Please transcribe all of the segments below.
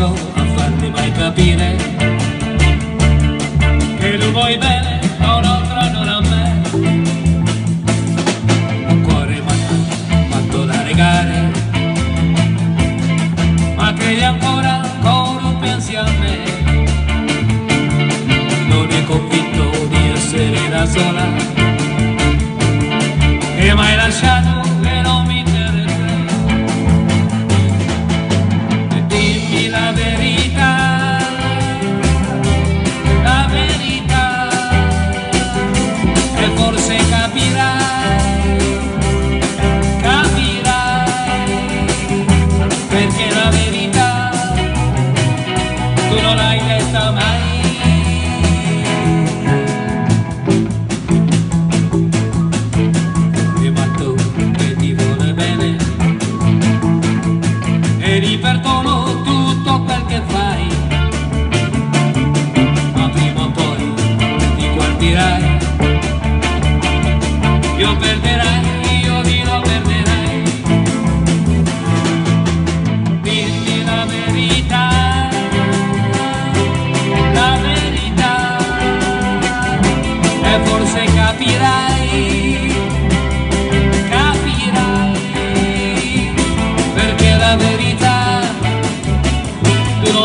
riesco a farti mai capire che tu vuoi bene a un altro non a me un cuore matto, fatto da regare ma credi ancora ancora pensi a me non è convinto di essere da sola Shapira.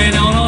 And on